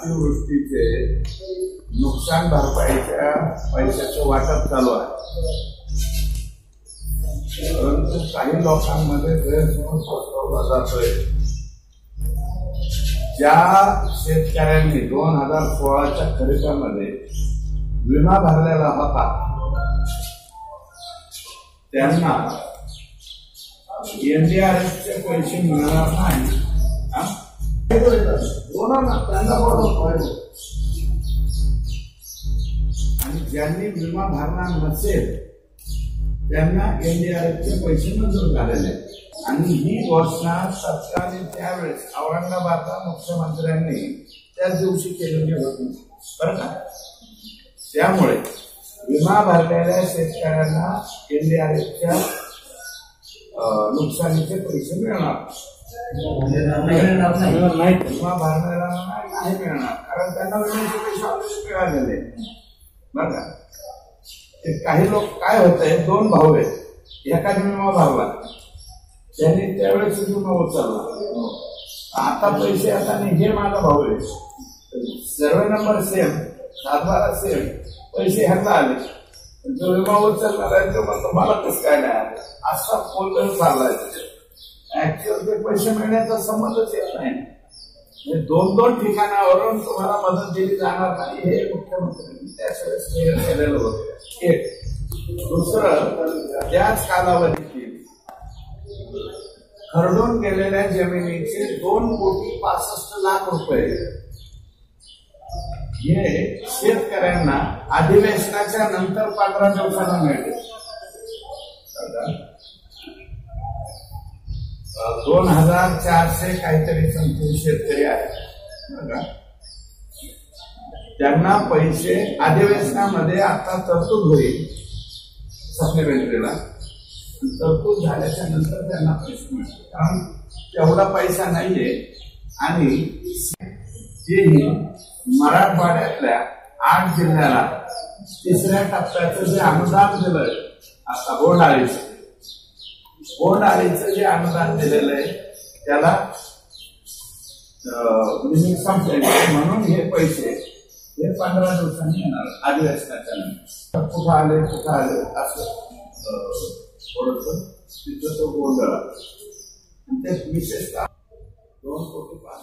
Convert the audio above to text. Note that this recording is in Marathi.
अतिवृष्टीचे नुकसान भरपाईच्या पैशाचं वाटप चालू आहे. परंतु काही लोकांमध्ये गैरसमज पसरवला जातोय. ज्या शेतकऱ्यांनी दोन हजार सोळाच्या खरेदीमध्ये विमा भरलेला होता त्यांना एनडीआरएफचे पैसे मिळणार नाही. आणि ज्यांनी विमा भरणार नसेल त्यांना एनडीआरएफचे पैसे मंजूर झालेले आहेत. आणि ही घोषणा सरकारने त्यावेळेस औरंगाबादला मुख्यमंत्र्यांनी त्याच दिवशी केलेली होती. बरं का? त्यामुळे विमा भरलेल्या शेतकऱ्यांना एनडीआरएफच्या नुकसानीचे पैसे मिळणार. विमा भरणाऱ्यांना नाही मिळणार कारण त्यांना विम्याचे पैसे ऑलरेडी मिळालेले बरं का ते काही लोक काय होत आहे दोन भाऊ आहेत एकाने विमा भरला त्यांनी त्यावेळेस विमा उचलला आता पैसे आता नाही हे माझा भाऊ आहे सर्व नंबर सेम सातबारा सेम पैसे ह्यांना आले जो विमा उचलणार आहे तो म्हणतो मला कसं काय नाही आले? असा बोलतोय चाललाय. ऍक्च्युअल ते पैसे मिळण्याचा संबंधच येत नाही. दोन दोन ठिकाणावरून तुम्हाला मदत दिली जाणार नाही हे मुख्यमंत्र्यांनी त्याच वेळेस क्लिअर केलेलं होतं. एक दुसरं त्याच कालावधीतील खरडून गेलेल्या जमिनीचे दोन कोटी पासष्ट लाख रुपये हे शेतकऱ्यांना अधिवेशनाच्या नंतर पंधरा दिवसांना मिळते दोन हजार चारशे काहीतरी संपूर्ण शेतकरी आहेत. त्यांना पैसे अधिवेशनामध्ये आता तरतूद होईल. सप्लिमेंटरीला. तरतूद झाल्याच्यानंतर त्यांना पैसे मिळतील. कारण तेवढा पैसा नाहीये. आणि तेही मराठवाड्यातल्या आठ जिल्ह्याला तिसऱ्या टप्प्याचं जे अनुदान दिलंय आता बोंडाळीचं बोंडाळीचं जे अनुदान दिलेलं आहे त्याला म्हणजे म्हणून हे पैसे हे पंधरा दिवसांनी येणार अधिवेशनाच्या कुठं आले कुठं आले असं थोडस तिथं तो गोंधळ. आणि ते विशेषतः दोन कोटी पाच